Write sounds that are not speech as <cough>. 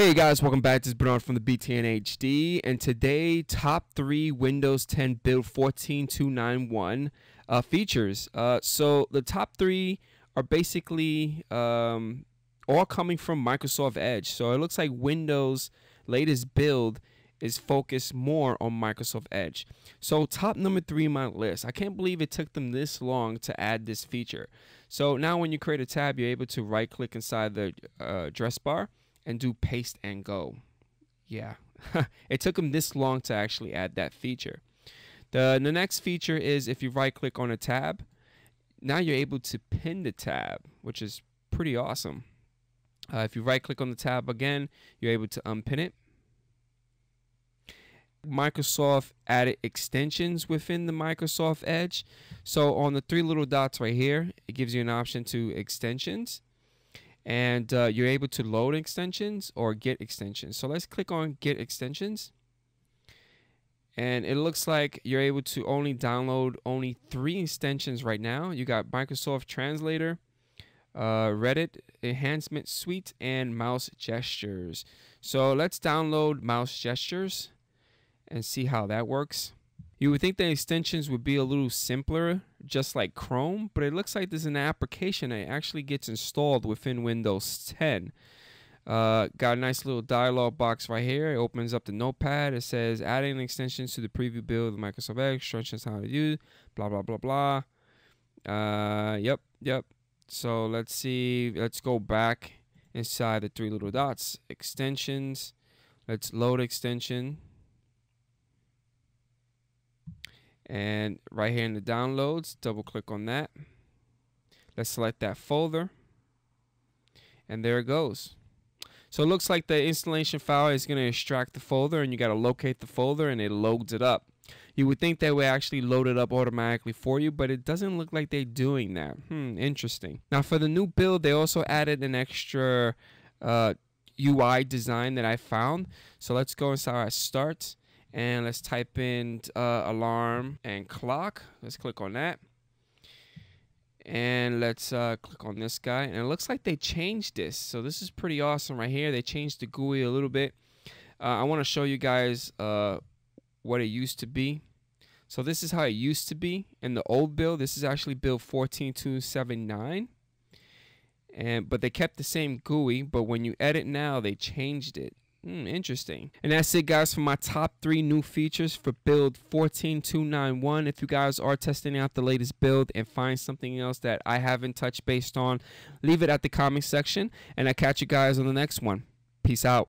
Hey guys, welcome back. This is Bernard from the BTN HD, and today top three Windows 10 build 14291 uh, features. Uh, so the top three are basically um, all coming from Microsoft Edge. So it looks like Windows latest build is focused more on Microsoft Edge. So top number three in my list. I can't believe it took them this long to add this feature. So now when you create a tab, you're able to right click inside the uh, address bar and do paste and go. Yeah, <laughs> it took them this long to actually add that feature. The, the next feature is if you right click on a tab, now you're able to pin the tab, which is pretty awesome. Uh, if you right click on the tab again, you're able to unpin it. Microsoft added extensions within the Microsoft Edge. So on the three little dots right here, it gives you an option to extensions and uh, you're able to load extensions or get extensions. So let's click on get extensions. And it looks like you're able to only download only three extensions right now. You got Microsoft Translator, uh, Reddit Enhancement Suite, and Mouse Gestures. So let's download Mouse Gestures and see how that works. You would think the extensions would be a little simpler, just like Chrome, but it looks like there's an application that actually gets installed within Windows 10. Uh, got a nice little dialog box right here. It opens up the notepad. It says adding extensions to the preview build of Microsoft Edge, instructions how to use, blah, blah, blah, blah. Uh, yep, yep. So let's see. Let's go back inside the three little dots. Extensions. Let's load extension. And right here in the downloads, double click on that. Let's select that folder. And there it goes. So it looks like the installation file is going to extract the folder and you got to locate the folder and it loads it up. You would think they would actually load it up automatically for you, but it doesn't look like they're doing that. Hmm, interesting. Now for the new build, they also added an extra uh, UI design that I found. So let's go inside our start and let's type in uh, alarm and clock. Let's click on that. And let's uh, click on this guy. And it looks like they changed this. So this is pretty awesome right here. They changed the GUI a little bit. Uh, I want to show you guys uh, what it used to be. So this is how it used to be in the old build. This is actually build 14279. And but they kept the same GUI, but when you edit now, they changed it. Hmm, interesting. And that's it, guys, for my top three new features for build 14291. If you guys are testing out the latest build and find something else that I haven't touched based on, leave it at the comment section. And I catch you guys on the next one. Peace out.